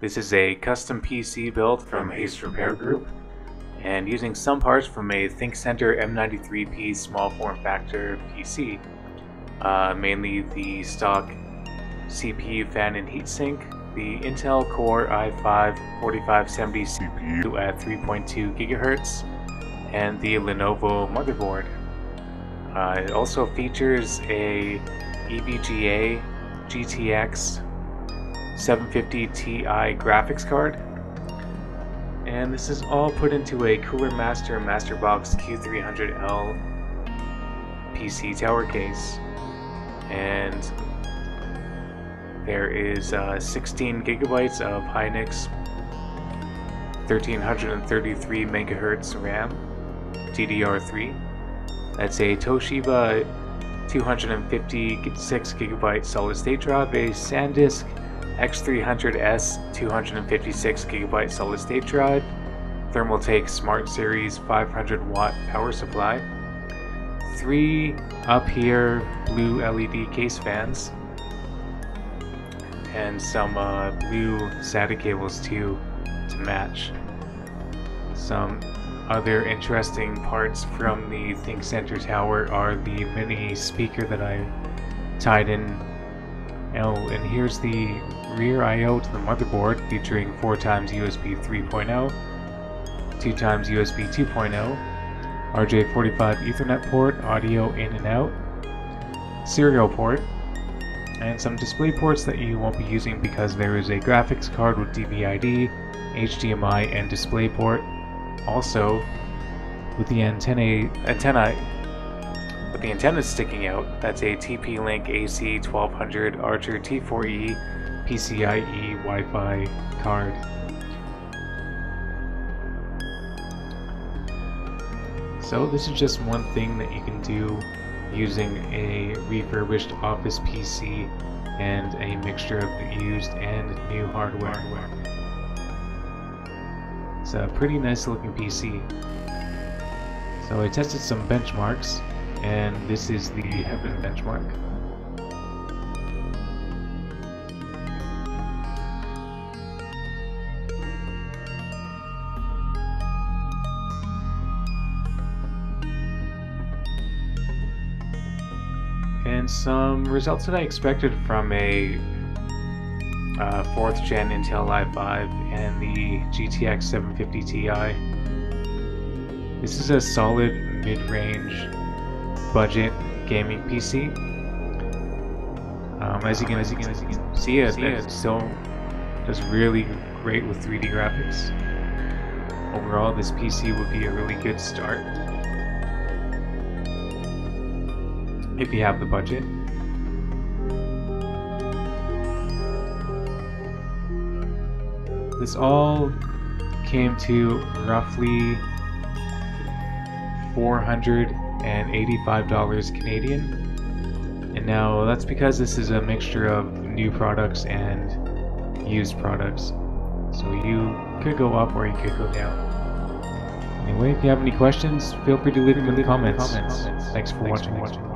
This is a custom PC built from Haiste Repair Group and using some parts from a ThinkCentre M93P small form factor PC, uh, mainly the stock CPU fan and heatsink, the Intel Core i5 4570 CPU at 3.2 GHz, and the Lenovo motherboard. Uh, it also features a EVGA GTX 750 Ti graphics card. And this is all put into a Cooler Master Masterbox Q300L PC tower case. And there is uh, 16 gigabytes of Hynix 1333 megahertz RAM DDR3. That's a Toshiba 256 gigabyte solid state drive, a SanDisk X300S 256 gigabyte solid state drive, Thermaltake Smart Series 500 watt power supply, three UpHere blue LED case fans, and some uh, blue SATA cables too to match. Some other interesting parts from the ThinkCentre tower are the mini speaker that I tied in. Oh, and here's the rear I.O. to the motherboard featuring 4 times USB 3.0, 2 times USB 2.0, RJ45 Ethernet port, audio in and out, serial port, and some display ports that you won't be using because there is a graphics card with DVI-D, HDMI, and DisplayPort. Also, with the antenna, antenna with the antenna sticking out, that's a TP-Link AC1200 Archer T4E PCIe Wi-Fi card. So this is just one thing that you can do using a refurbished Office PC and a mixture of used and new hardware. It's a pretty nice looking PC. So I tested some benchmarks and this is the Heaven benchmark. and some results that I expected from a uh, 4th gen Intel i5 and the GTX 750 Ti. This is a solid mid-range budget gaming PC. Um, as you can as you can as you can see, it, it still does really great with 3D graphics. Overall, this PC would be a really good start. if you have the budget. This all came to roughly $485 Canadian. And now that's because this is a mixture of new products and used products. So you could go up or you could go down. Anyway, if you have any questions, feel free to leave them in the comments. Thanks for watching.